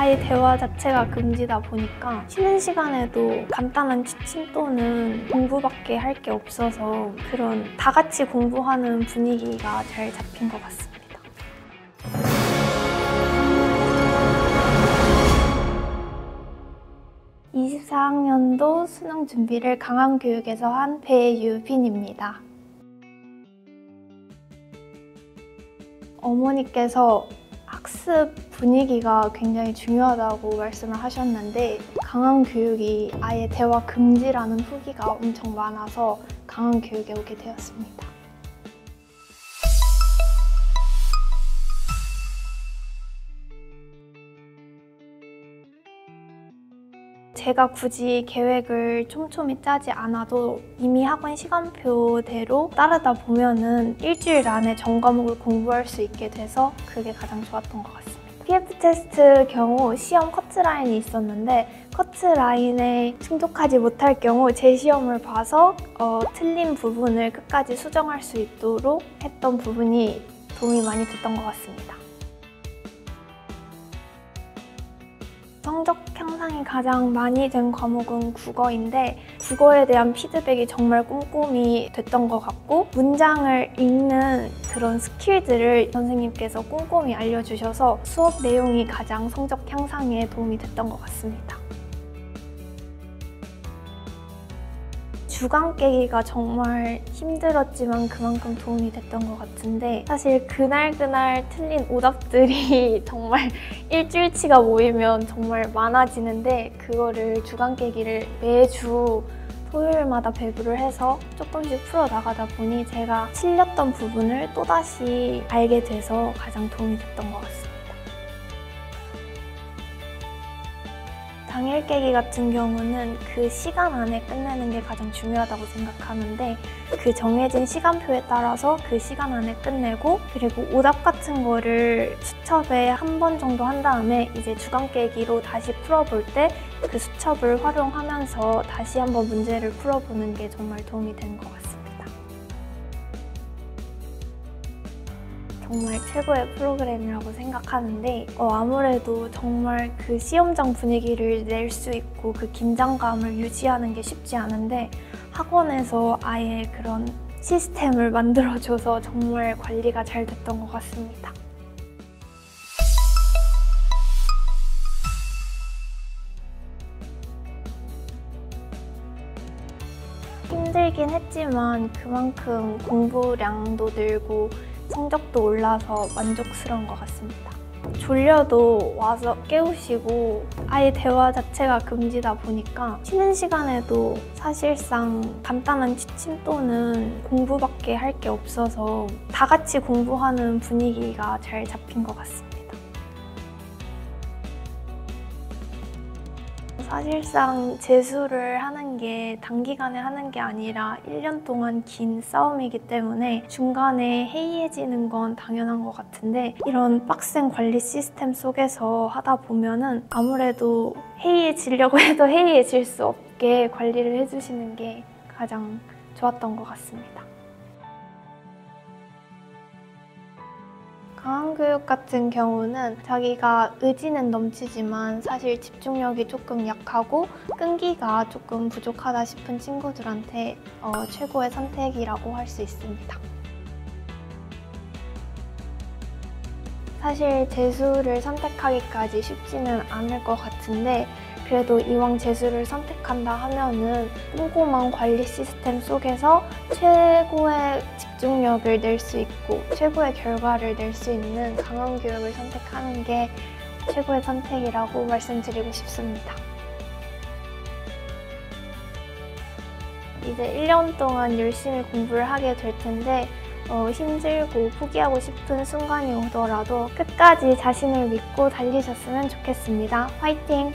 아예 대화 자체가 금지다 보니까 쉬는 시간에도 간단한 취침 또는 공부밖에 할 게 없어서 그런 다 같이 공부하는 분위기가 잘 잡힌 것 같습니다. 24학년도 수능 준비를 강한교육에서 한 배유빈입니다. 어머니께서 학습 분위기가 굉장히 중요하다고 말씀을 하셨는데 강한 교육이 아예 대화 금지라는 후기가 엄청 많아서 강한 교육에 오게 되었습니다. 제가 굳이 계획을 촘촘히 짜지 않아도 이미 학원 시간표대로 따르다 보면은 일주일 안에 전 과목을 공부할 수 있게 돼서 그게 가장 좋았던 것 같습니다. PF 테스트 경우 시험 커트라인이 있었는데 커트라인에 충족하지 못할 경우 제 시험을 봐서 어, 틀린 부분을 끝까지 수정할 수 있도록 했던 부분이 도움이 많이 됐던 것 같습니다. 성적 향상이 가장 많이 된 과목은 국어인데 국어에 대한 피드백이 정말 꼼꼼히 됐던 것 같고 문장을 읽는 그런 스킬들을 선생님께서 꼼꼼히 알려주셔서 수업 내용이 가장 성적 향상에 도움이 됐던 것 같습니다. 주간 깨기가 정말 힘들었지만 그만큼 도움이 됐던 것 같은데 사실 그날그날 틀린 오답들이 정말 일주일치가 모이면 정말 많아지는데 그거를 주간 깨기를 매주 토요일마다 배부를 해서 조금씩 풀어나가다 보니 제가 실렸던 부분을 또다시 알게 돼서 가장 도움이 됐던 것 같습니다. 당일 깨기 같은 경우는 그 시간 안에 끝내는 게 가장 중요하다고 생각하는데 그 정해진 시간표에 따라서 그 시간 안에 끝내고 그리고 오답 같은 거를 수첩에 한 번 정도 한 다음에 이제 주간 깨기로 다시 풀어볼 때 그 수첩을 활용하면서 다시 한번 문제를 풀어보는 게 정말 도움이 되는 것 같습니다. 정말 최고의 프로그램이라고 생각하는데 어, 아무래도 정말 그 시험장 분위기를 낼 수 있고 그 긴장감을 유지하는 게 쉽지 않은데 학원에서 아예 그런 시스템을 만들어줘서 정말 관리가 잘 됐던 것 같습니다. 힘들긴 했지만 그만큼 공부량도 늘고 성적도 올라서 만족스러운 것 같습니다. 졸려도 와서 깨우시고 아예 대화 자체가 금지다 보니까 쉬는 시간에도 사실상 간단한 취침 또는 공부밖에 할 게 없어서 다 같이 공부하는 분위기가 잘 잡힌 것 같습니다. 사실상 재수를 하는 게 단기간에 하는 게 아니라 1년 동안 긴 싸움이기 때문에 중간에 해이해지는 건 당연한 것 같은데 이런 빡센 관리 시스템 속에서 하다 보면은 아무래도 해이해지려고 해도 해이해질 수 없게 관리를 해주시는 게 가장 좋았던 것 같습니다. 강한교육 같은 경우는 자기가 의지는 넘치지만 사실 집중력이 조금 약하고 끈기가 조금 부족하다 싶은 친구들한테 어, 최고의 선택이라고 할 수 있습니다. 사실 재수를 선택하기까지 쉽지는 않을 것 같은데 그래도 이왕 재수를 선택한다 하면은 꼼꼼한 관리 시스템 속에서 최고의 집중력을 낼 수 있고 최고의 결과를 낼 수 있는 강원 교육을 선택하는 게 최고의 선택이라고 말씀드리고 싶습니다. 이제 1년 동안 열심히 공부를 하게 될 텐데 어, 힘들고 포기하고 싶은 순간이 오더라도 끝까지 자신을 믿고 달리셨으면 좋겠습니다. 화이팅!